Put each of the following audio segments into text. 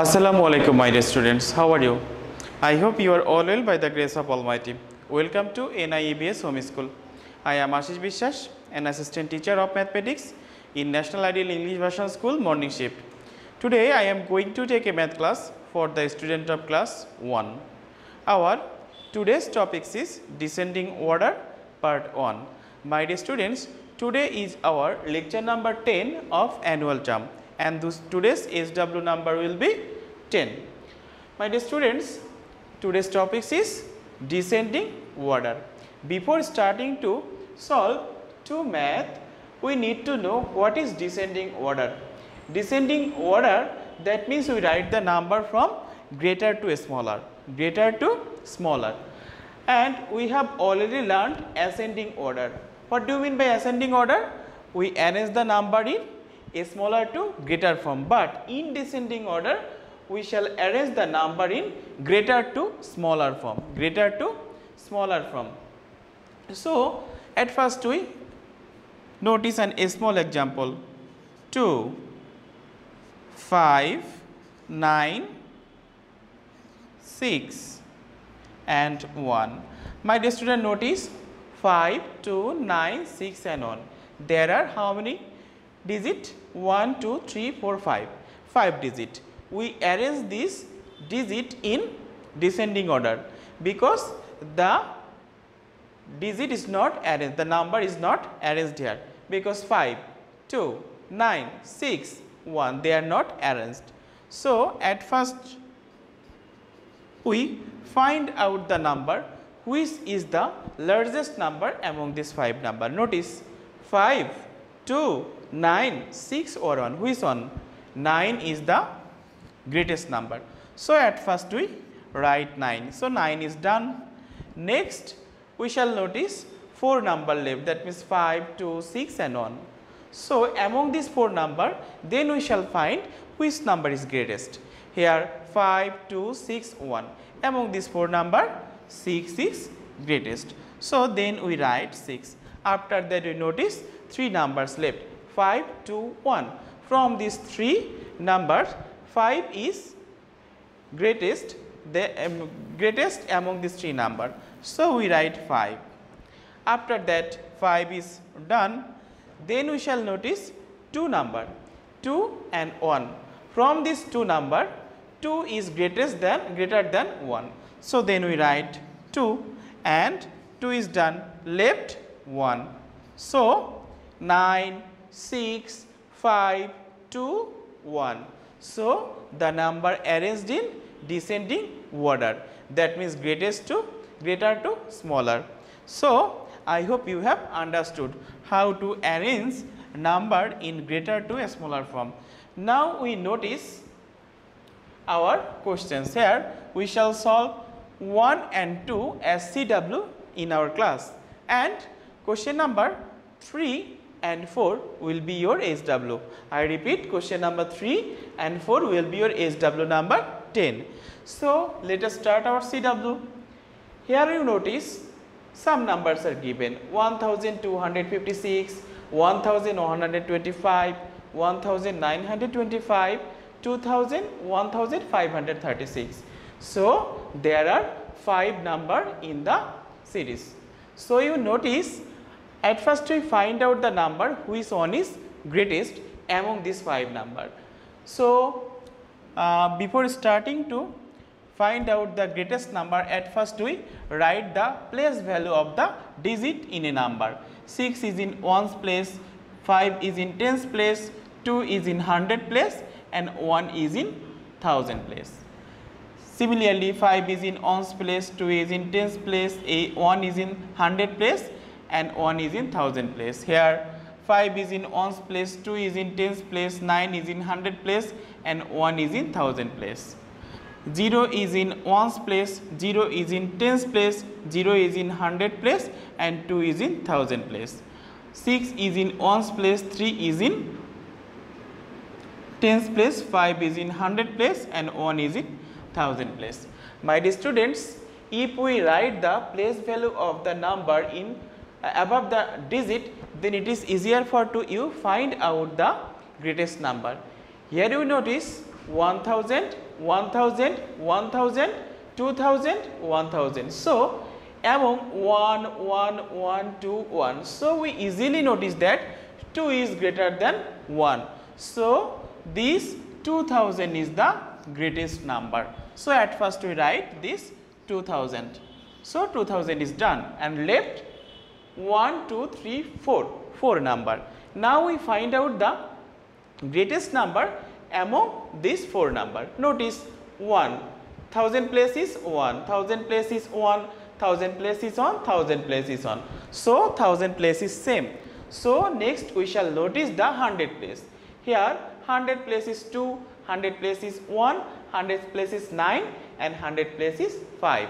Assalamu alaikum my dear students, how are you? I hope you are all well by the grace of Almighty. Welcome to NIEVS Home School. I am Ashis Biswas, an assistant teacher of mathematics in National Ideal English Version School morning shift. Today I am going to take a math class for the student of class 1. Our today's topic is descending order part 1. My dear students, today is our lecture number 10 of annual term and this today's SW number will be 10. My dear students, today's topics is descending order. Before starting to solve two math, we need to know what is descending order. Descending order that means we write the number from greater to smaller, greater to smaller and we have already learned ascending order. What do you mean by ascending order? We arrange the number in a smaller to greater form, but in descending order we shall arrange the number in greater to smaller form, greater to smaller form. So, at first we notice an a small example 2, 5, 9, 6 and 1. My dear student notice 5, 2, 9, 6 and 1. There are how many digit? 1, 2, 3, 4, 5. 5 digit. We arrange this digit in descending order because the digit is not arranged, the number is not arranged here because 5, 2, 9, 6, 1 they are not arranged. So, at first we find out the number which is the largest number among these 5 number. Notice 5, 2, 9, 6 or 1 which one? 9 is the greatest number. So, at first we write 9. So, 9 is done. Next we shall notice 4 number left that means 5, 2, 6 and 1. So, among these 4 number then we shall find which number is greatest. Here 5, 2, 6, 1. Among these 4 number 6 is greatest. So, then we write 6. After that we notice 3 numbers left 5, 2, 1. From these 3 numbers 5 is greatest the um, greatest among these 3 number. So, we write 5. After that 5 is done then we shall notice 2 number 2 and 1. From these 2 number 2 is greatest than greater than 1. So, then we write 2 and 2 is done left 1. So, 9, 6, 5, 2, 1. So, the number arranged in descending order that means greatest to greater to smaller. So, I hope you have understood how to arrange number in greater to a smaller form. Now, we notice our questions here we shall solve 1 and 2 as CW in our class and question number 3 and 4 will be your SW. I repeat question number 3 and 4 will be your SW number 10. So, let us start our CW. Here you notice some numbers are given 1256, 1125, 1925, 2000, 1536. So, there are 5 number in the series. So, you notice at first we find out the number which one is greatest among these 5 number. So, uh, before starting to find out the greatest number at first we write the place value of the digit in a number. 6 is in ones place, 5 is in tens place, 2 is in hundred place and 1 is in thousand place. Similarly, 5 is in ones place, 2 is in tens place, a 1 is in hundred place and 1 is in thousand place. Here 5 is in ones place, 2 is in tens place, 9 is in hundred place and 1 is in thousand place. 0 is in ones place, 0 is in tens place, 0 is in hundred place and 2 is in thousand place. 6 is in ones place, 3 is in tens place, 5 is in hundred place and 1 is in thousand place. My dear students, if we write the place value of the number in uh, above the digit, then it is easier for to you find out the greatest number. Here you notice 1000, 1000, 1000, 2000, 1000. So, among 1, 1, 1, 2, 1. So, we easily notice that 2 is greater than 1. So, this 2000 is the greatest number. So, at first we write this 2000. So, 2000 is done and left 1, 2, 3, 4, 4 number. Now, we find out the greatest number among these 4 number. Notice 1, 1000 place is 1, 1000 place is 1, 1000 place is on, 1000 place is on. So, 1000 place is same. So, next we shall notice the 100 place. Here 100 place is 2, 100 place is 1, 100 place is 9 and 100 place is 5.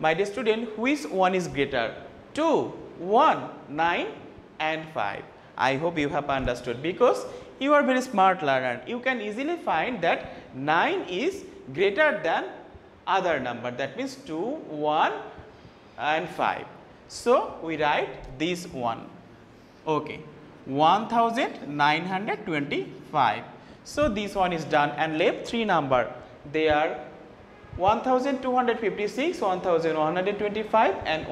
My dear student, which one is greater? 2, 1, 9 and 5. I hope you have understood because you are very smart learner. You can easily find that 9 is greater than other number that means 2, 1 and 5. So, we write this one. Okay. 1925. So, this one is done and left 3 number. They are 1256, 1125 and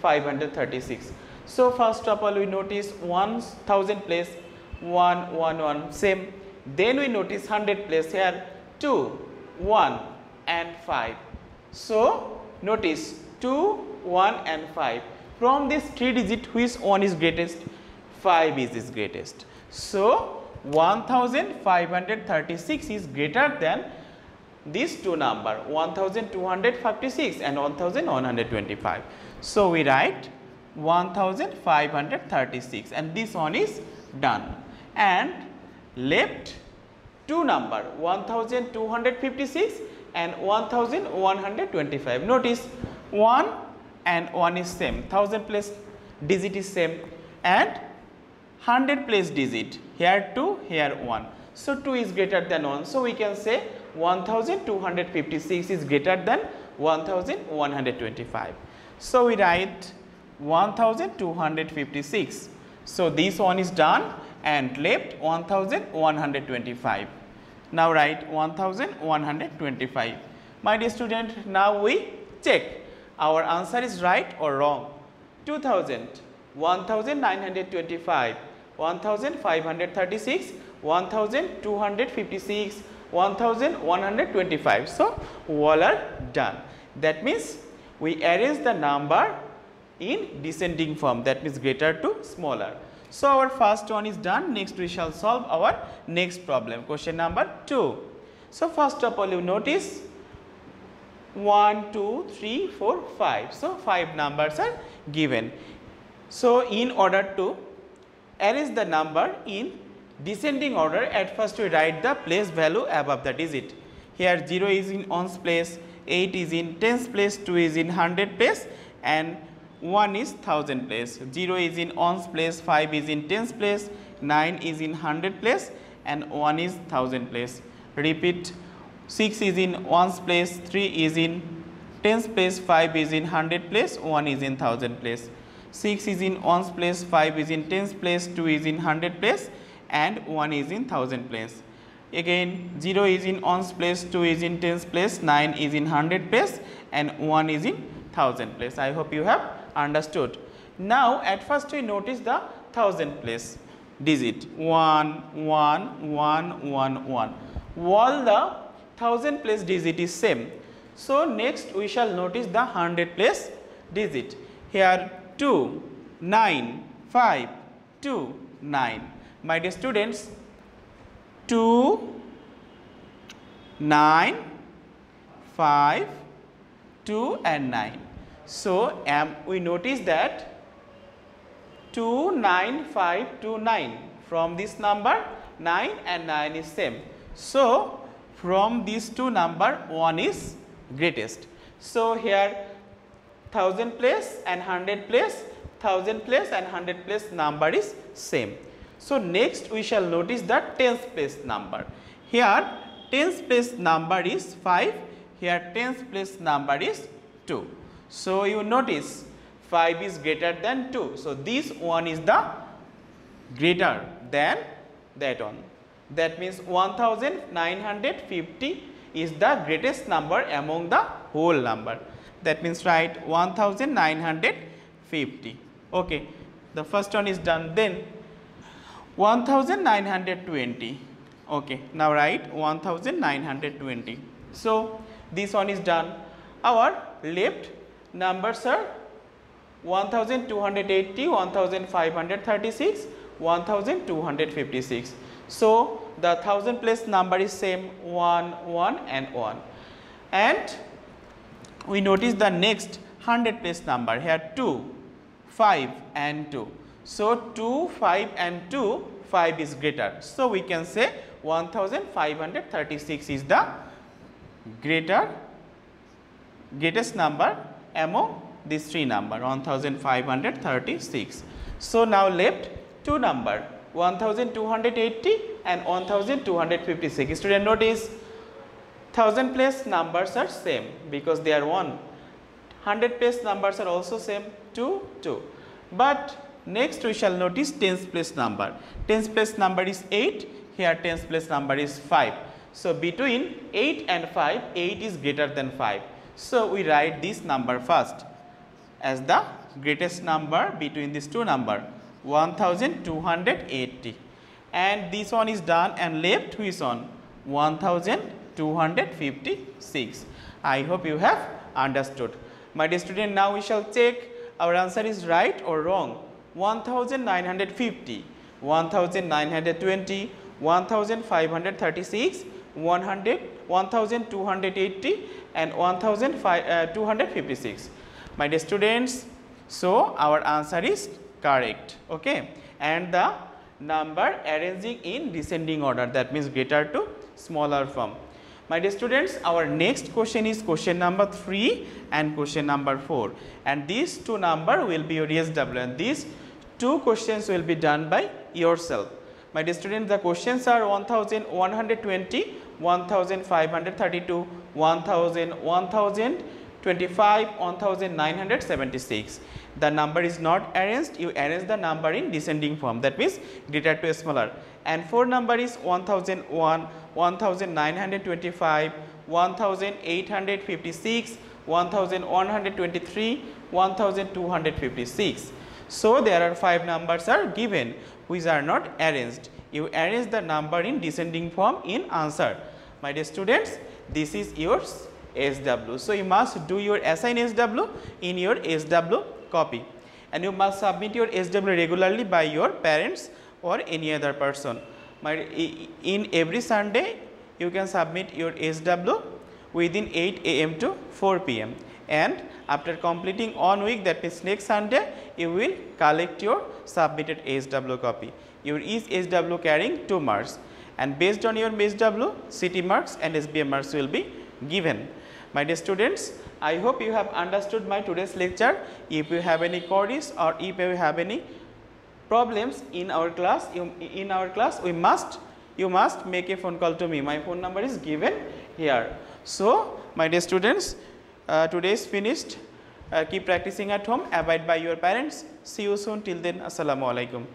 1536. So, first of all we notice 1000 place 1 1 1 same. Then we notice 100 place here 2 1 and 5. So, notice 2 1 and 5. From this 3 digit which one is greatest? 5 is is greatest. So, 1536 is greater than these two number 1256 and 1125. So, we write 1536 and this one is done and left two number 1256 and 1125. Notice 1 and 1 is same 1000 place digit is same and 100 place digit here 2 here 1. So, 2 is greater than 1. So, we can say 1256 is greater than 1125. So, we write 1256. So, this one is done and left 1125. Now, write 1125. My dear student, now we check our answer is right or wrong. 2000, 1925, 1536, 1256, 1125. So, all are done. That means, we arrange the number in descending form that means greater to smaller. So, our first one is done next we shall solve our next problem question number 2. So, first of all you notice 1, 2, 3, 4, 5. So, 5 numbers are given. So, in order to arrange the number in descending order at first we write the place value above the digit. Here 0 is in ones place, 8 is in tens place, 2 is in hundred place and 1 is thousand place, 0 is in ones place, 5 is in tens place, 9 is in hundred place and 1 is thousand place. Repeat 6 is in ones place, 3 is in tens place, 5 is in hundred place, 1 is in thousand place. 6 is in ones place, 5 is in tens place, 2 is in hundred place and 1 is in thousand place. Again 0 is in ones place, 2 is in tens place, 9 is in hundred place and 1 is in thousand place. I hope you have understood. Now at first we notice the thousand place digit 1, 1, 1, 1, 1. All the thousand place digit is same. So next we shall notice the hundred place digit. Here 2, 9, 5, 2, 9. My dear students, 2, 9, 5, 2 and 9. So, um, we notice that 2, 9, 5, 2, 9 from this number 9 and 9 is same. So, from these two number 1 is greatest. So, here 1000 place and 100 place, 1000 place and 100 place number is same. So, next we shall notice the tens place number. Here tens place number is 5, here tens place number is 2. So, you notice 5 is greater than 2. So, this one is the greater than that one. That means 1950 is the greatest number among the whole number. That means write 1950. Okay, the first one is done. Then 1920. Okay, now write 1920. So this one is done. Our left numbers are 1280, 1536, 1256. So the thousand place number is same 1, 1 and 1. And we notice the next 100 place number here 2, 5 and 2. So 2, 5 and 2, 5 is greater. So we can say 1536 is the greater greatest number among these three number 1536. So now left two number 1280 and 1256. Student notice 1000 place numbers are same because they are 1. 100 place numbers are also same 2 2. But next we shall notice tens place number. Tens place number is 8 here tens place number is 5. So between 8 and 5 8 is greater than 5. So we write this number first. As the greatest number between these two number 1280 and this one is done and left which one 1256 i hope you have understood. My dear student now we shall check our answer is right or wrong 1950 1920 1536 100 1280 and 1256 uh, my dear students so our answer is correct okay? And the number arranging in descending order that means greater to smaller form. My dear students our next question is question number 3 and question number 4 and these two number will be your ESW and these two questions will be done by yourself my dear students the questions are 1120 1532 1000 1000 25 1976 the number is not arranged you arrange the number in descending form that means greater to smaller and four number is 1001 1925 1856 1123 1256 so there are five numbers are given which are not arranged you arrange the number in descending form in answer my dear students this is yours SW. So, you must do your assign SW in your SW copy and you must submit your SW regularly by your parents or any other person. My, in every Sunday you can submit your SW within 8 am to 4 pm and after completing one week that means next Sunday you will collect your submitted SW copy. Your each SW carrying 2 marks and based on your SW CT marks and SBM marks will be given. My dear students, I hope you have understood my today's lecture. If you have any queries or if you have any problems in our class, you, in our class we must, you must make a phone call to me. My phone number is given here. So, my dear students, today is finished. Uh, keep practicing at home, abide by your parents. See you soon. Till then, Assalamu alaikum.